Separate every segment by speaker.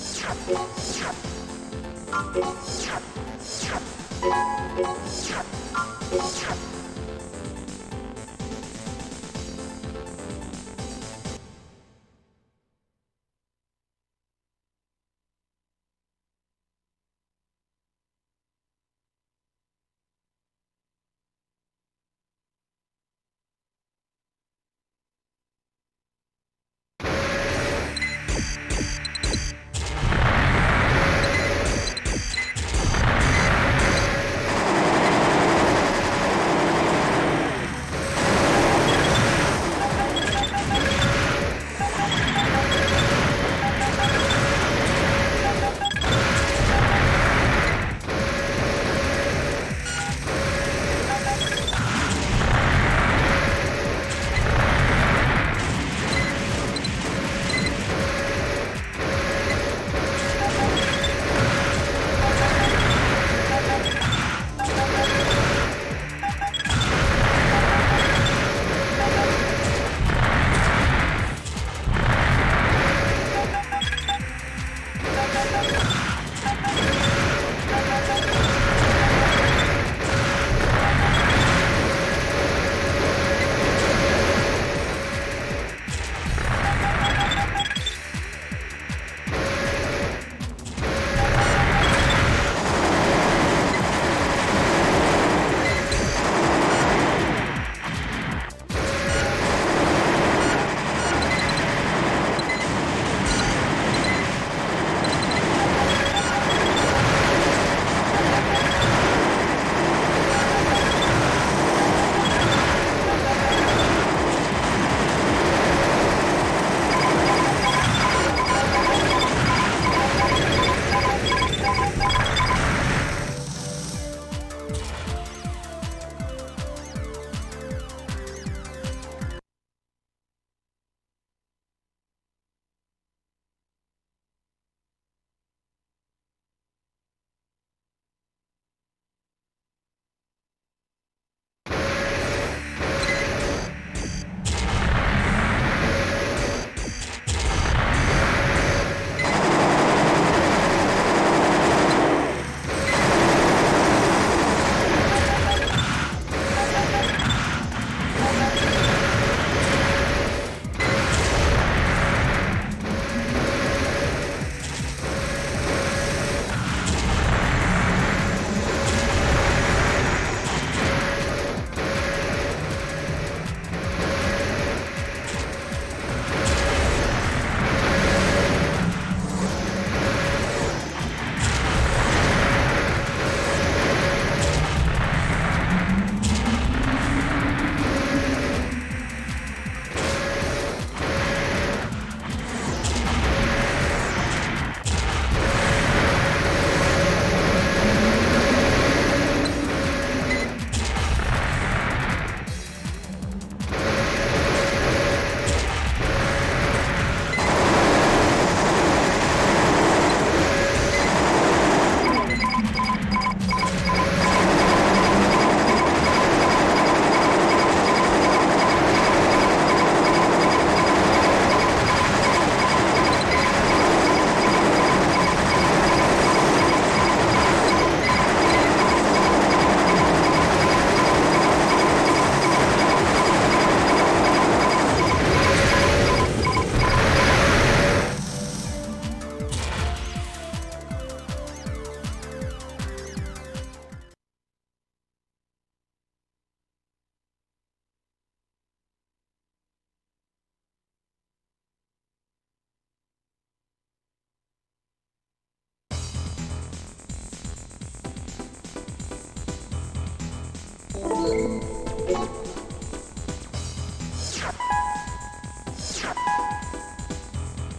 Speaker 1: Shut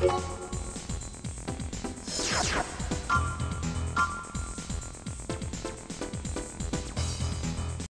Speaker 1: Thank you.